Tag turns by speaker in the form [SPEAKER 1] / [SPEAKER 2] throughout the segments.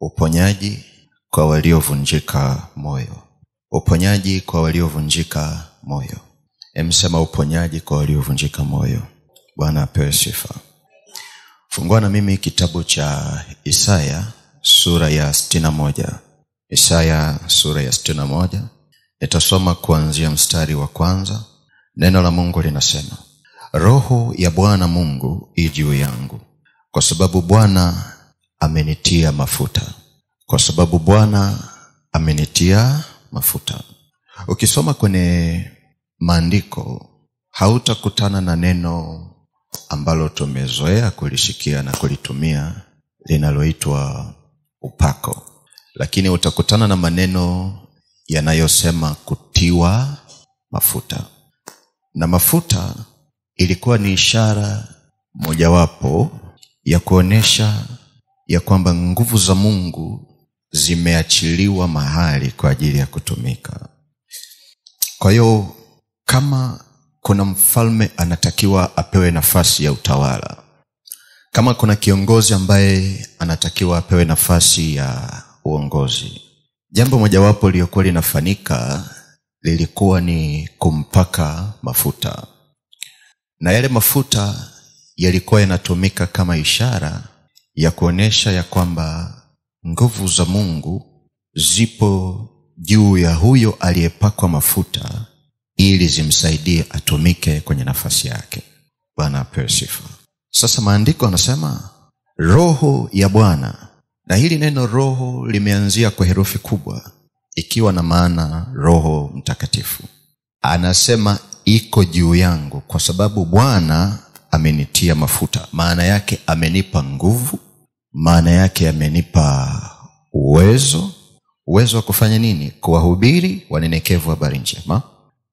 [SPEAKER 1] uponyaji kwa waliovunjika moyo. Uponyaji kwa waliovunjika moyo. Emsema uponyaji kwa waliovunjika moyo. Bwana apewe sifa. Fungua na mimi kitabu cha isaya sura ya 61 isaya sura ya 61 nitasoma kuanzia mstari wa kwanza. Neno la mungu linasema roho ya bwana mungu i juu yangu kwa sababu bwana amenitia mafuta. Kwa sababu bwana amenitia mafuta. Ukisoma kwenye maandiko hautakutana na neno ambalo tumezoea kulishikia na kulitumia linaloitwa upako. Lakini utakutana na maneno yanayosema kutiwa mafuta. Na mafuta ilikuwa ni ishara mojawapo ya kuonyesha ya kwamba nguvu za mungu zimeachiliwa mahali kwa ajili ya kutumika. Kwa hiyo kama kuna mfalme anatakiwa apewe nafasi ya utawala kama kuna kiongozi ambaye anatakiwa apewe nafasi ya uongozi jambo mojawapo liliyokuwa linafanyika lilikuwa ni kumpaka mafuta. Na yale mafuta yalikuwa yanatumika kama ishara ya kuonesha ya kwamba nguvu za mungu zipo juu ya huyo aliyepakwa mafuta ili zimsaidie atumike kwenye nafasi yake. Bwana apewe sifa. Sasa maandiko anasema roho ya bwana. Na hili neno roho limeanzia kwa herufi kubwa ikiwa na maana roho mtakatifu. Anasema iko juu yangu kwa sababu bwana amenitia mafuta. Maana yake amenipa nguvu maana yake amenipa uwezo. Uwezo wa kufanya nini? Kuwahubiri wanenekevu habari njema.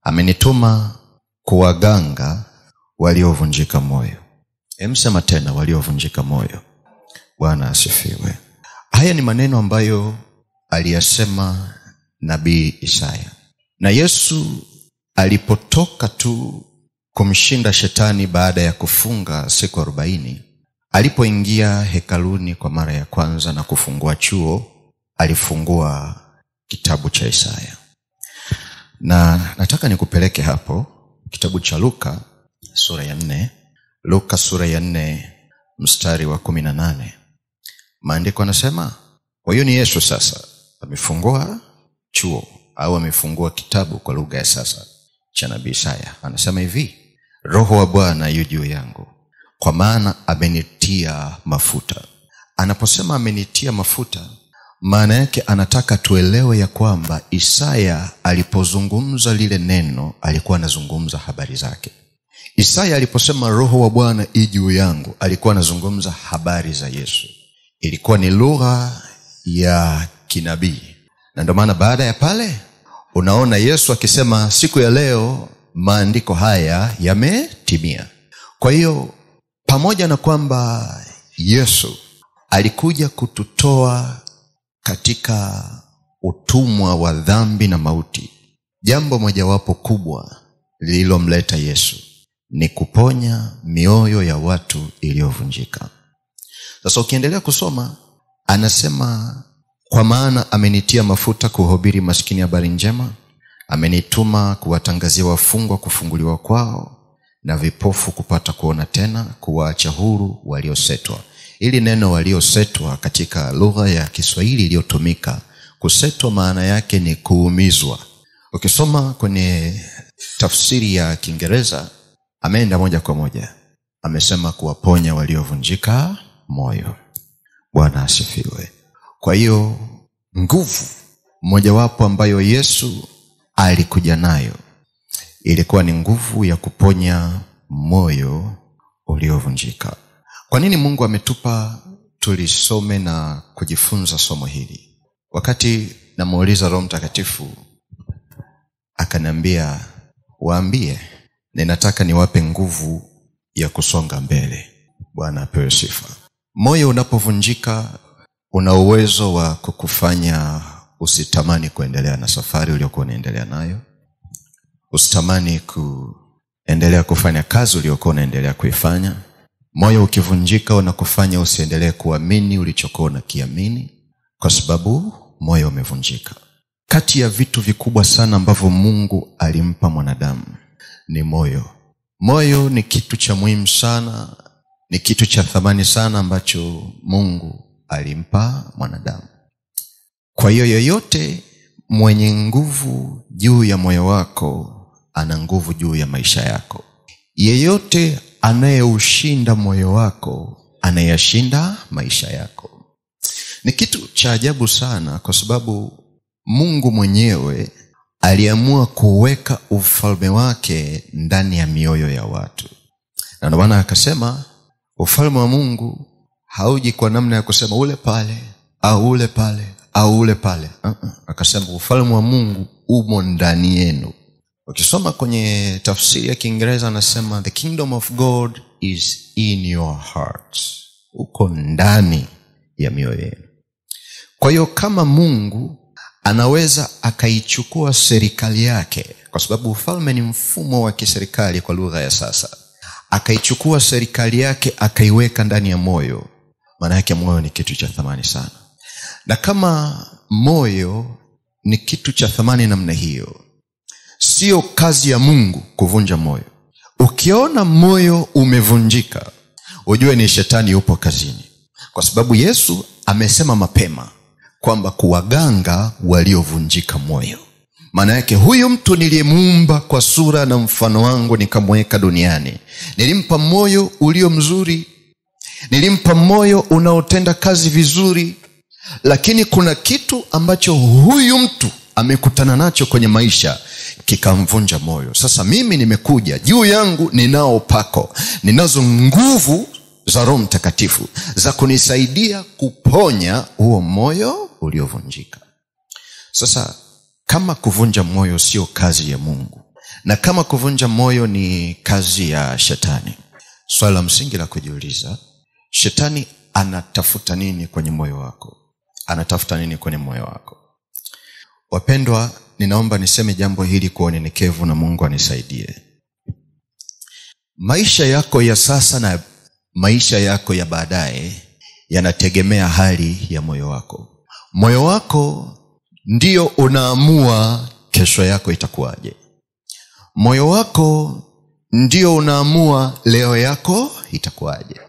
[SPEAKER 1] Amenituma kuwaganga waliovunjika moyo. Emsema tena waliovunjika moyo. Bwana asifiwe. Haya ni maneno ambayo aliyasema nabii isaya. Na yesu alipotoka tu kumshinda shetani baada ya kufunga siku arobaini alipoingia hekaluni kwa mara ya kwanza na kufungua chuo alifungua kitabu cha isaya. Na nataka nikupeleke hapo kitabu cha luka sura ya nne. Luka sura ya nne mstari wa kumi na nane. Maandiko anasema kwa hiyo ni yesu sasa amefungua chuo au amefungua kitabu kwa lugha ya sasa cha nabii isaya. Anasema hivi roho wa bwana yu juu yangu kwa maana amenitia mafuta. Anaposema amenitia mafuta maana yake anataka tuelewe ya kwamba isaya alipozungumza lile neno alikuwa anazungumza habari zake. Isaya aliposema roho wa bwana i juu yangu alikuwa anazungumza habari za yesu. Ilikuwa ni lugha ya kinabii. Na ndio maana baada ya pale unaona yesu akisema siku ya leo maandiko haya yametimia. Kwa hiyo pamoja na kwamba yesu alikuja kututoa katika utumwa wa dhambi na mauti jambo mojawapo kubwa lililomleta yesu ni kuponya mioyo ya watu iliyovunjika. Sasa ukiendelea kusoma anasema kwa maana amenitia mafuta kuhubiri maskini habari njema amenituma kuwatangazia wafungwa kufunguliwa kwao na vipofu kupata kuona tena kuwaacha huru waliosetwa. Ili neno waliosetwa katika lugha ya kiswahili iliyotumika kusetwa maana yake ni kuumizwa. Ukisoma kwenye tafsiri ya kiingereza ameenda moja kwa moja. Amesema kuwaponya waliovunjika moyo. Bwana asifiwe. Kwa hiyo nguvu mojawapo ambayo yesu alikuja nayo ilikuwa ni nguvu ya kuponya moyo uliovunjika. Kwa nini mungu ametupa tulisome na kujifunza somo hili? Wakati namuuliza roho mtakatifu akaniambia waambie ninataka niwape nguvu ya kusonga mbele. Bwana apewe sifa. Moyo unapovunjika una uwezo wa kukufanya usitamani kuendelea na safari uliokuwa unaendelea nayo usitamani kuendelea kufanya kazi uliokuwa unaendelea kuifanya. Moyo ukivunjika unakufanya usiendelee kuamini ulichokuwa unakiamini kwa sababu moyo umevunjika. Kati ya vitu vikubwa sana ambavyo mungu alimpa mwanadamu ni moyo. Moyo ni kitu cha muhimu sana ni kitu cha thamani sana ambacho mungu alimpa mwanadamu. Kwa hiyo yoyote mwenye nguvu juu ya moyo wako ana nguvu juu ya maisha yako. Yeyote anayeushinda moyo wako anayashinda maisha yako. Ni kitu cha ajabu sana kwa sababu mungu mwenyewe aliamua kuweka ufalme wake ndani ya mioyo ya watu. Na ndio maana akasema ufalme wa mungu hauji kwa namna ya kusema ule pale au ule pale au ule pale. Uh-uh. akasema ufalme wa mungu umo ndani yenu ukisoma kwenye tafsiri ya kiingereza anasema the kingdom of god is in your heart. Uko ndani ya mioyo yenu. Kwa hiyo kama mungu anaweza akaichukua serikali yake kwa sababu ufalme ni mfumo wa kiserikali kwa lugha ya sasa akaichukua serikali yake akaiweka ndani ya moyo maana yake moyo ni kitu cha thamani sana. Na kama moyo ni kitu cha thamani namna hiyo sio kazi ya mungu kuvunja moyo. Ukiona moyo umevunjika ujue ni shetani yupo kazini. Kwa sababu yesu amesema mapema kwamba kuwaganga waliovunjika moyo. Maana yake huyu mtu niliyemuumba kwa sura na mfano wangu nikamweka duniani. Nilimpa moyo ulio mzuri. Nilimpa moyo unaotenda kazi vizuri. Lakini kuna kitu ambacho huyu mtu amekutana nacho kwenye maisha kikamvunja moyo. Sasa mimi nimekuja juu yangu ninao pako. Ninazo nguvu za roho mtakatifu za kunisaidia kuponya huo moyo uliovunjika. Sasa kama kuvunja moyo sio kazi ya mungu na kama kuvunja moyo ni kazi ya shetani swala la msingi la kujiuliza shetani anatafuta nini kwenye moyo wako? Anatafuta nini kwenye moyo wako? Wapendwa ninaomba niseme jambo hili kwa unyenyekevu na mungu anisaidie. Maisha yako ya sasa na maisha yako ya baadaye yanategemea hali ya moyo wako. Moyo wako ndio unaamua kesho yako itakuwaje. Moyo wako ndio unaamua leo yako itakuwaje.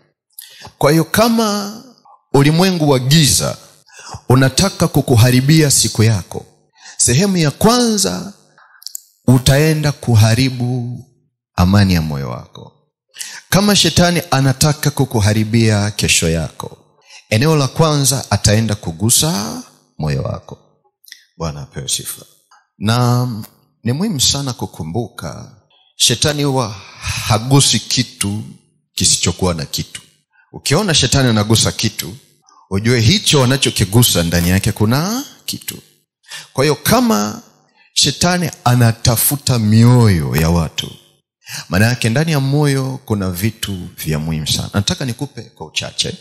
[SPEAKER 1] Kwa hiyo kama ulimwengu wa giza unataka kukuharibia siku yako sehemu ya kwanza utaenda kuharibu amani ya moyo wako. Kama shetani anataka kukuharibia kesho yako eneo la kwanza ataenda kugusa moyo wako. Bwana apewe sifa. Na ni muhimu sana kukumbuka shetani huwa hagusi kitu kisichokuwa na kitu. Ukiona shetani anagusa kitu ujue hicho anachokigusa ndani yake kuna kitu kwa hiyo kama shetani anatafuta mioyo ya watu maana yake ndani ya moyo kuna vitu vya muhimu sana. Nataka nikupe kwa uchache.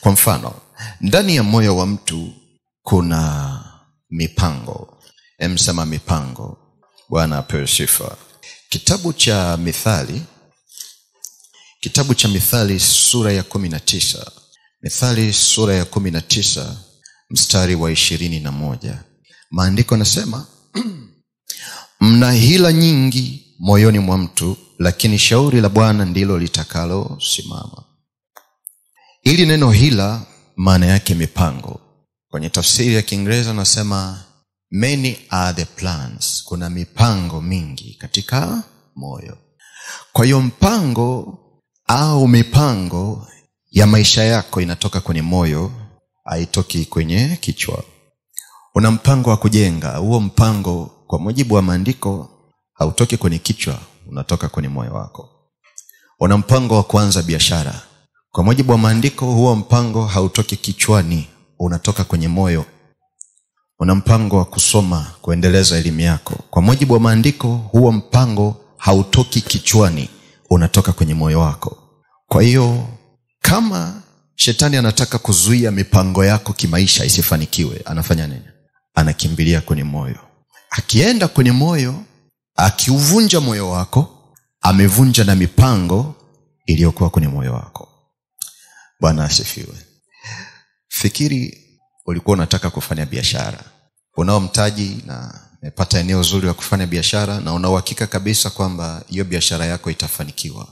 [SPEAKER 1] Kwa mfano ndani ya moyo wa mtu kuna mipango. Emsema mipango. Bwana apewe sifa. Kitabu cha mithali kitabu cha mithali sura ya kumi na tisa. Mithali sura ya kumi na tisa mstari wa ishirini na moja maandiko anasema mna hila nyingi moyoni mwa mtu lakini shauri la bwana ndilo litakalosimama. Ili neno hila maana yake mipango. Kwenye tafsiri ya kiingereza anasema many are the plans. Kuna mipango mingi katika moyo. Kwa hiyo mpango au mipango ya maisha yako inatoka kwenye moyo haitoki kwenye kichwa una mpango wa kujenga. Huo mpango kwa mujibu wa maandiko hautoki kwenye kichwa unatoka kwenye moyo wako. Una mpango wa kuanza biashara. Kwa mujibu wa maandiko huo mpango hautoki kichwani unatoka kwenye moyo. Una mpango wa kusoma kuendeleza elimu yako. Kwa mujibu wa maandiko huo mpango hautoki kichwani unatoka kwenye moyo wako. Kwa hiyo kama shetani anataka kuzuia mipango yako kimaisha isifanikiwe anafanya nini anakimbilia kwenye moyo. Akienda kwenye moyo akiuvunja moyo wako amevunja na mipango iliyokuwa kwenye moyo wako. Bwana asifiwe. Fikiri ulikuwa unataka kufanya biashara. Unao mtaji na umepata eneo zuri la kufanya biashara na unauhakika kabisa kwamba hiyo biashara yako itafanikiwa.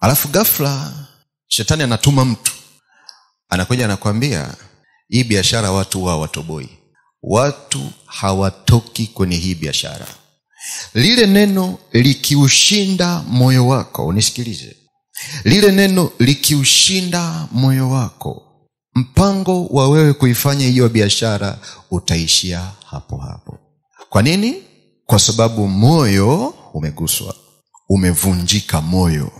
[SPEAKER 1] Alafu ghafla shetani anatuma mtu. Anakuja anakwambia hii biashara watu huwa hawatoboi watu hawatoki kwenye hii biashara. Lile neno likiushinda moyo wako unisikilize. Lile neno likiushinda moyo wako mpango wa wewe kuifanya hiyo biashara utaishia hapo hapo. Kwa nini? Kwa sababu moyo umeguswa umevunjika moyo.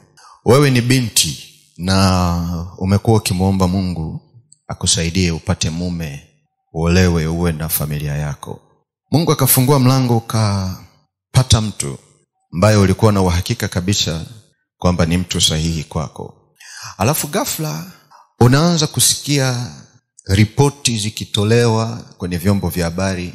[SPEAKER 1] Wewe ni binti na umekuwa ukimwomba mungu akusaidie upate mume uolewe uwe na familia yako. Mungu akafungua mlango ukapata mtu ambaye ulikuwa na uhakika kabisa kwamba ni mtu sahihi kwako. Alafu gafla unaanza kusikia ripoti zikitolewa kwenye vyombo vya habari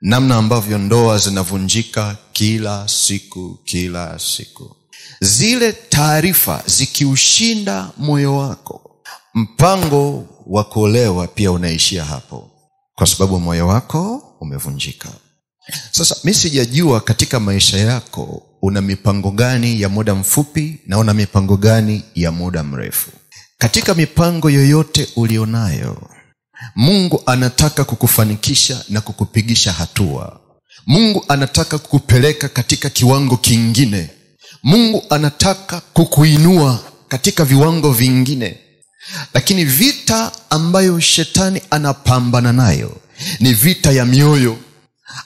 [SPEAKER 1] namna ambavyo ndoa zinavunjika kila siku kila siku. Zile taarifa zikiushinda moyo wako mpango wa kuolewa pia unaishia hapo kwa sababu moyo wako umevunjika. Sasa mi sijajua katika maisha yako una mipango gani ya muda mfupi na una mipango gani ya muda mrefu. Katika mipango yoyote ulionayo mungu anataka kukufanikisha na kukupigisha hatua. Mungu anataka kukupeleka katika kiwango kingine. Mungu anataka kukuinua katika viwango vingine lakini vita ambayo shetani anapambana nayo ni vita ya mioyo.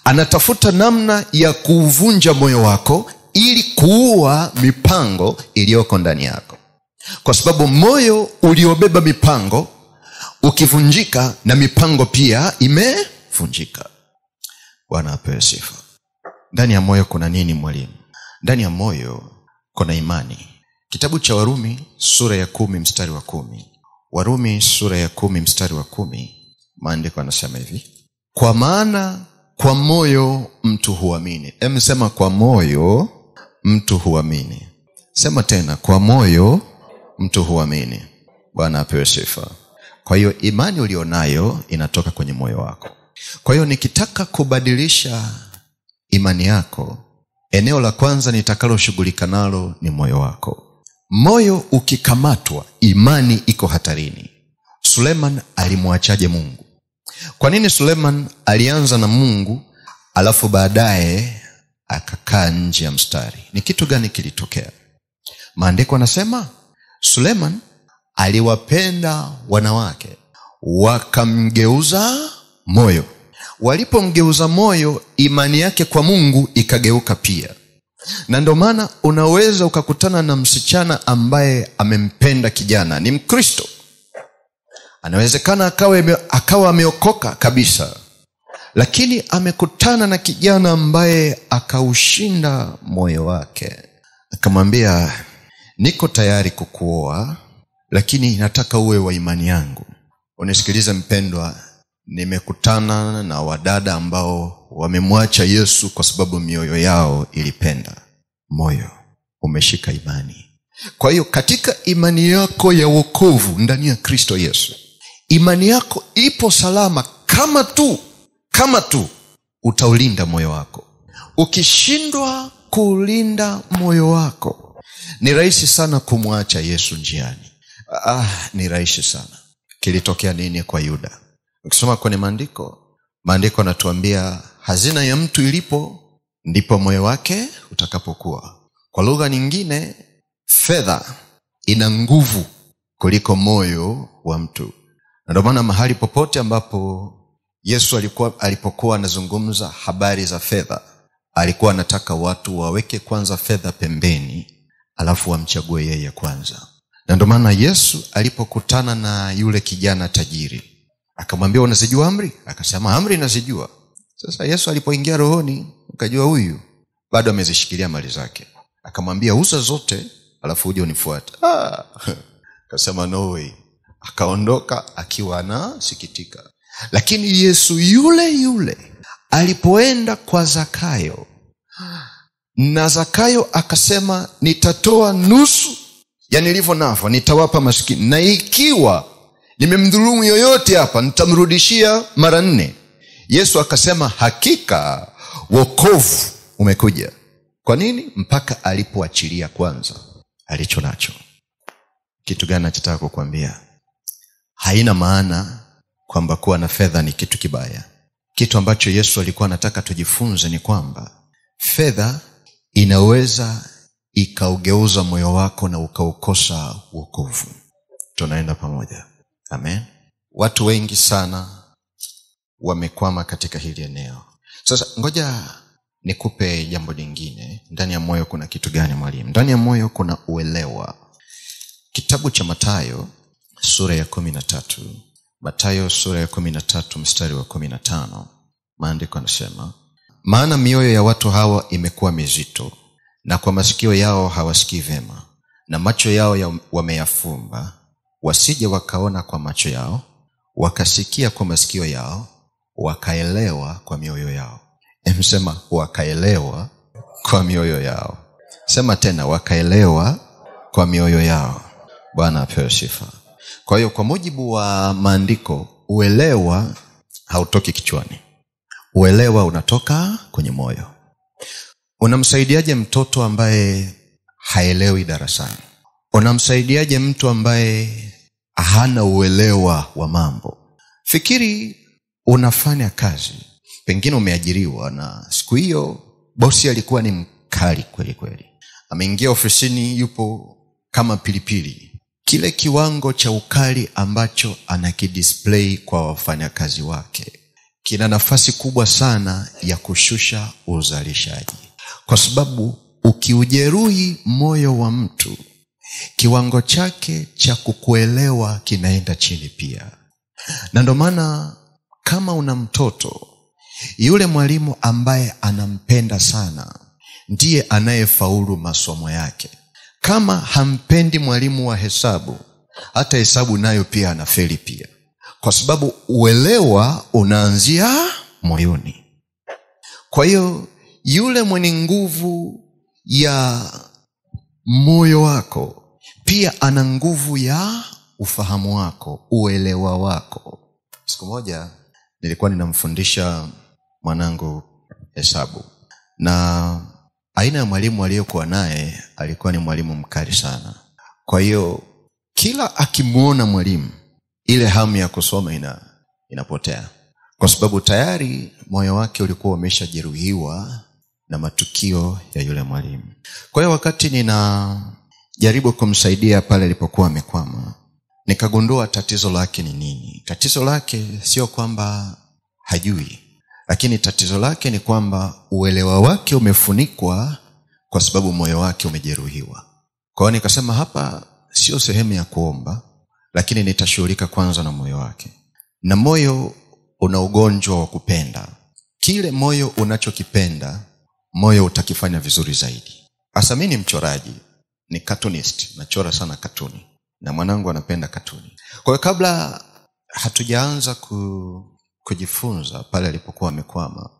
[SPEAKER 1] Anatafuta namna ya kuuvunja moyo wako ili kuua mipango iliyoko ndani yako. Kwa sababu moyo uliobeba mipango ukivunjika na mipango pia imevunjika. Bwana apewe sifa. Ndani ya moyo kuna nini mwalimu? Ndani ya moyo kuna imani kitabu cha warumi sura ya kumi mstari wa kumi. Warumi sura ya kumi mstari wa kumi maandiko anasema hivi. Kwa maana kwa moyo mtu huamini. Emsema kwa moyo mtu huamini. Sema tena kwa moyo mtu huamini. Bwana apewe sifa. Kwa hiyo imani ulionayo inatoka kwenye moyo wako. Kwa hiyo nikitaka kubadilisha imani yako eneo la kwanza nitakaloshughulika nalo ni moyo wako moyo ukikamatwa imani iko hatarini. Suleiman alimwachaje mungu? Kwa nini suleiman alianza na mungu alafu baadaye akakaa nje ya mstari? Ni kitu gani kilitokea? Maandiko anasema suleiman aliwapenda wanawake wakamgeuza moyo. Walipomgeuza moyo imani yake kwa mungu ikageuka pia na ndio maana unaweza ukakutana na msichana ambaye amempenda kijana. Ni mkristo. Anawezekana akawa, akawa ameokoka kabisa. Lakini amekutana na kijana ambaye akaushinda moyo wake. Akamwambia niko tayari kukuoa lakini nataka uwe wa imani yangu. Unasikiliza mpendwa nimekutana na wadada ambao wamemwacha yesu kwa sababu mioyo yao ilipenda. Moyo umeshika imani. Kwa hiyo katika imani yako ya wokovu ndani ya kristo yesu imani yako ipo salama kama tu kama tu utaulinda moyo wako. Ukishindwa kuulinda moyo wako ni rahisi sana kumwacha yesu njiani. Ah, ni rahisi sana. Kilitokea nini kwa yuda ukisoma kwenye maandiko maandiko anatuambia hazina ya mtu ilipo ndipo moyo wake utakapokuwa. Kwa lugha nyingine fedha ina nguvu kuliko moyo wa mtu. Na ndio maana mahali popote ambapo yesu alikuwa alipokuwa anazungumza habari za fedha alikuwa anataka watu waweke kwanza fedha pembeni alafu wamchague yeye kwanza. Na ndio maana yesu alipokutana na yule kijana tajiri akamwambia unazijua amri? Akasema amri nazijua. Sasa yesu alipoingia rohoni ukajua huyu bado amezishikilia mali zake. Akamwambia uza zote alafu huja unifuate. Ah, akasema no way. Akaondoka akiwa anasikitika. Lakini yesu yule yule alipoenda kwa zakayo na zakayo akasema nitatoa nusu. Ya nilivyo navyo nitawapa masikini. Na ikiwa nimemdhulumu yoyote hapa nitamrudishia mara nne. Yesu akasema hakika wokovu umekuja. Kwa nini? Mpaka alipoachilia kwanza alicho nacho. Kitu gani nachotaka kukwambia? Haina maana kwamba kuwa na fedha ni kitu kibaya. Kitu ambacho yesu alikuwa anataka tujifunze ni kwamba fedha inaweza ikaugeuza moyo wako na ukaukosa uokovu tunaenda pamoja amen. Watu wengi sana wamekwama katika hili eneo. Sasa ngoja nikupe jambo lingine. Ndani ya moyo kuna kitu gani mwalimu? Ndani ya moyo kuna uelewa. Kitabu cha matayo sura ya kumi na tatu. Matayo sura ya kumi na tatu mstari wa kumi na tano. Maandiko anasema maana mioyo ya watu hawa imekuwa mizito na kwa masikio yao hawasikii vyema na macho yao ya wameyafumba wasije wakaona kwa macho yao wakasikia kwa masikio yao wakaelewa kwa mioyo yao. Emsema wakaelewa kwa mioyo yao. Sema tena wakaelewa kwa mioyo yao. Bwana apewe sifa. Kwa hiyo kwa mujibu wa maandiko uelewa hautoki kichwani. Uelewa unatoka kwenye moyo. Unamsaidiaje mtoto ambaye haelewi darasani? Unamsaidiaje mtu ambaye hana uelewa wa mambo. Fikiri unafanya kazi. Pengine umeajiriwa na siku hiyo bosi alikuwa ni mkali kweli kweli. Ameingia ofisini yupo kama pilipili. Kile kiwango cha ukali ambacho anakidisplay kwa wafanyakazi wake kina nafasi kubwa sana ya kushusha uzalishaji. Kwa sababu ukiujeruhi moyo wa mtu kiwango chake cha kukuelewa kinaenda chini pia. Na ndio maana kama una mtoto yule mwalimu ambaye anampenda sana ndiye anayefaulu masomo yake. Kama hampendi mwalimu wa hesabu hata hesabu nayo pia anafeli pia. Kwa sababu uelewa unaanzia moyoni. Kwa hiyo yule mwenye nguvu ya moyo wako pia ana nguvu ya ufahamu wako uelewa wako. Siku moja nilikuwa ninamfundisha mwanangu hesabu. Na aina ya mwalimu aliyokuwa naye alikuwa ni mwalimu mkali sana. Kwa hiyo kila akimwona mwalimu ile hamu ya kusoma ina, inapotea. Kwa sababu tayari moyo wake ulikuwa umeshajeruhiwa na matukio ya yule mwalimu. Kwa hiyo wakati ninajaribu kumsaidia pale alipokuwa amekwama. Nikagundua tatizo lake ni nini. Tatizo lake sio kwamba hajui lakini tatizo lake ni kwamba uelewa wake umefunikwa kwa sababu moyo wake umejeruhiwa. Kwa hiyo nikasema hapa sio sehemu ya kuomba lakini nitashughulika kwanza na moyo wake. Na moyo una ugonjwa wa kupenda. Kile moyo unachokipenda moyo utakifanya vizuri zaidi. Hasa mi ni mchoraji ni cartoonist. Nachora sana katuni na mwanangu anapenda katuni kwa hiyo kabla hatujaanza ku, kujifunza pale alipokuwa amekwama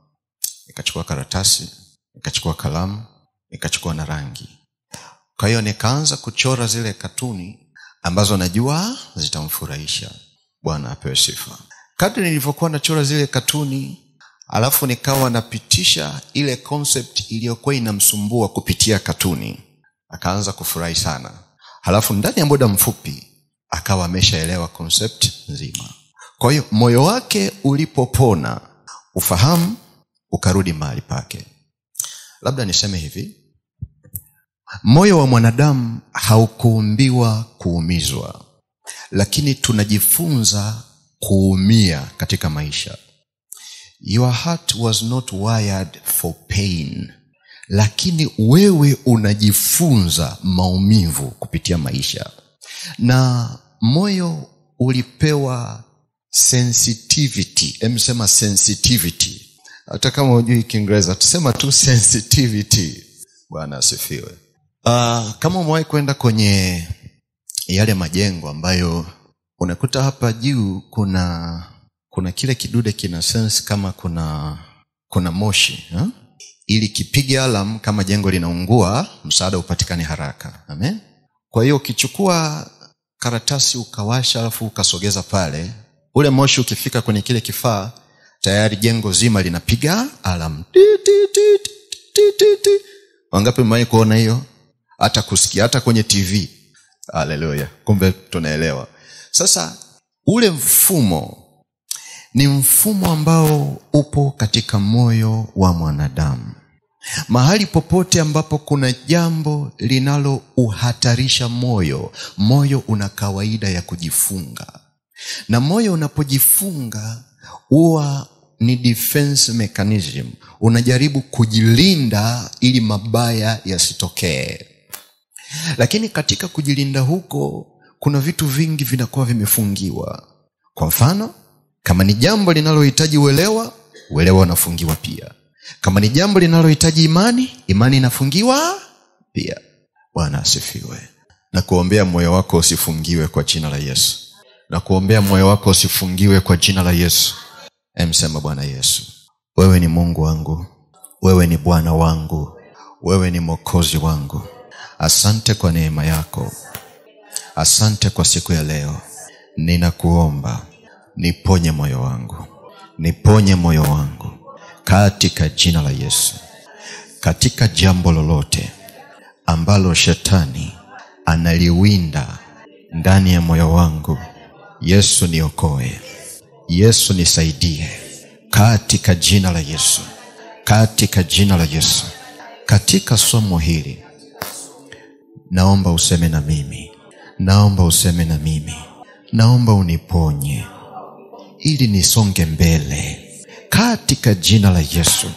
[SPEAKER 1] nikachukua karatasi nikachukua kalamu nikachukua na rangi. Kwa hiyo nikaanza kuchora zile katuni ambazo najua zitamfurahisha. Bwana apewe sifa. Kadri nilivyokuwa nachora zile katuni alafu nikawa napitisha ile concept iliyokuwa inamsumbua kupitia katuni akaanza kufurahi sana. Halafu ndani ya muda mfupi akawa ameshaelewa concept nzima. Kwa hiyo moyo wake ulipopona ufahamu ukarudi mahali pake. Labda niseme hivi moyo wa mwanadamu haukuumbiwa kuumizwa lakini tunajifunza kuumia katika maisha. Your heart was not wired for pain lakini wewe unajifunza maumivu kupitia maisha. Na moyo ulipewa sensitivity. Emsema sensitivity. Hata kama hujui kiingereza tusema tu sensitivity. Bwana asifiwe. Uh, kama umewahi kwenda kwenye yale majengo ambayo unakuta hapa juu kuna kuna kile kidude kina sense kama kuna kuna moshi ha? Ili kipiga alam kama jengo linaungua msaada upatikane haraka. Amen. Kwa hiyo ukichukua karatasi ukawasha alafu ukasogeza pale ule moshi ukifika kwenye kile kifaa tayari jengo zima linapiga alam wangapi mmewahi kuona hiyo? Hata kusikia hata kwenye tv haleluya kumbe tunaelewa. Sasa ule mfumo ni mfumo ambao upo katika moyo wa mwanadamu mahali popote ambapo kuna jambo linalouhatarisha moyo moyo una kawaida ya kujifunga. Na moyo unapojifunga huwa ni defense mechanism. Unajaribu kujilinda ili mabaya yasitokee. Lakini katika kujilinda huko kuna vitu vingi vinakuwa vimefungiwa. Kwa mfano kama ni jambo linalohitaji uelewa uelewa unafungiwa pia kama ni jambo linalohitaji imani imani inafungiwa pia. Bwana asifiwe. Na kuombea moyo wako usifungiwe kwa jina la yesu. Na kuombea moyo wako usifungiwe kwa jina la yesu. Emsema bwana yesu. Wewe ni mungu wangu. Wewe ni bwana wangu. Wewe ni mwokozi wangu. Asante kwa neema yako. Asante kwa siku ya leo. Ninakuomba. Niponye moyo wangu. Niponye moyo wangu katika jina la yesu. Katika jambo lolote ambalo shetani analiwinda ndani ya moyo wangu yesu niokoe. Yesu nisaidie. Katika jina la yesu. Katika jina la yesu. Katika somo hili naomba useme na mimi. Naomba useme na mimi. Naomba uniponye. Ili nisonge mbele katika jina la yesu.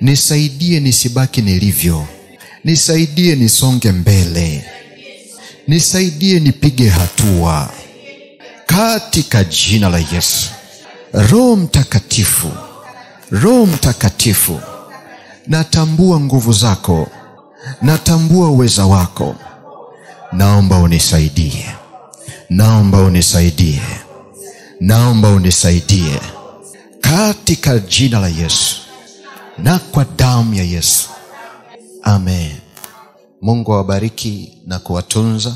[SPEAKER 1] Nisaidie nisibaki nilivyo. Nisaidie nisonge mbele. Nisaidie nipige hatua. Katika jina la yesu. Roho mtakatifu. Roho mtakatifu. Natambua nguvu zako. Natambua uweza wako. Naomba unisaidie. Naomba unisaidie. Naomba unisaidie katika jina la yesu na kwa damu ya yesu. Amen. Mungu awabariki na kuwatunza